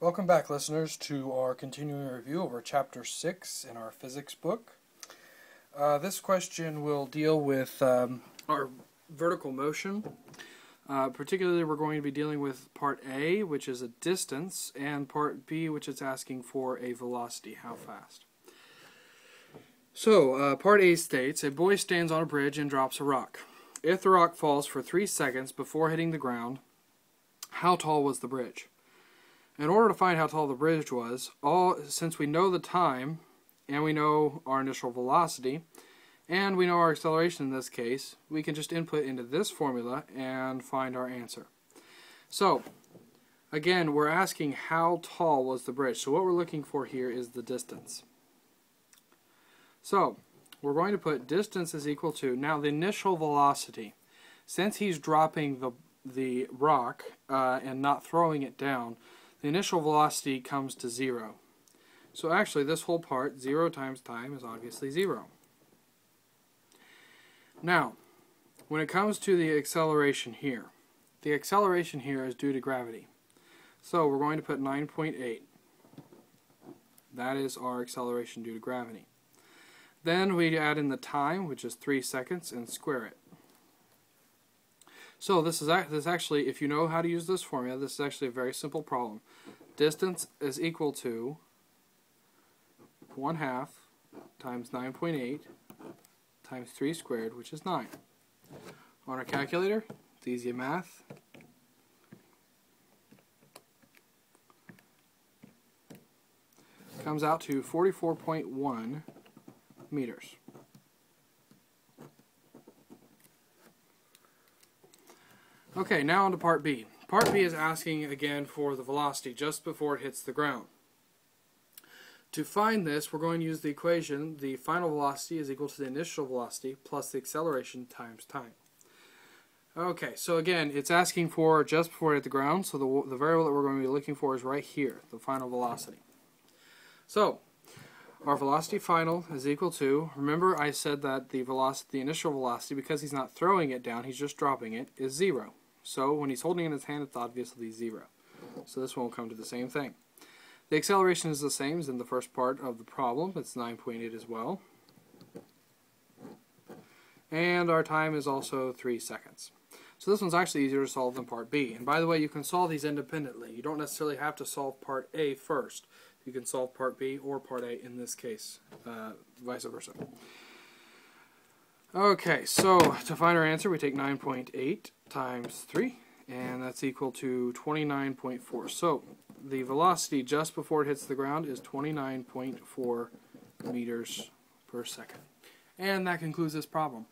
Welcome back, listeners, to our continuing review of our Chapter 6 in our physics book. Uh, this question will deal with um, our vertical motion. Uh, particularly, we're going to be dealing with part A, which is a distance, and part B, which is asking for a velocity, how fast. So, uh, part A states a boy stands on a bridge and drops a rock. If the rock falls for three seconds before hitting the ground, how tall was the bridge? In order to find how tall the bridge was, all since we know the time and we know our initial velocity and we know our acceleration in this case, we can just input into this formula and find our answer. So, again, we're asking how tall was the bridge. So what we're looking for here is the distance. So, we're going to put distance is equal to, now the initial velocity. Since he's dropping the, the rock uh, and not throwing it down, the initial velocity comes to zero. So actually this whole part, 0 times time, is obviously 0. Now, when it comes to the acceleration here, the acceleration here is due to gravity. So we're going to put 9.8. That is our acceleration due to gravity. Then we add in the time, which is 3 seconds, and square it. So this is, this actually, if you know how to use this formula, this is actually a very simple problem. Distance is equal to 1 half times 9.8 times 3 squared, which is 9. On our calculator, it's easy math. Comes out to 44.1 meters. Okay, now on to part B. Part B is asking again for the velocity just before it hits the ground. To find this, we're going to use the equation, the final velocity is equal to the initial velocity plus the acceleration times time. Okay, so again, it's asking for just before it hit the ground, so the, the variable that we're going to be looking for is right here, the final velocity. So, our velocity final is equal to, remember I said that the velocity, the initial velocity, because he's not throwing it down, he's just dropping it, is zero. So when he's holding it in his hand, it's obviously zero. So this one will come to the same thing. The acceleration is the same as in the first part of the problem. It's 9.8 as well. And our time is also 3 seconds. So this one's actually easier to solve than part B. And by the way, you can solve these independently. You don't necessarily have to solve part A first. You can solve part B or part A in this case, uh, vice versa. Okay, so to find our answer, we take 9.8 times 3, and that's equal to 29.4. So the velocity just before it hits the ground is 29.4 meters per second. And that concludes this problem.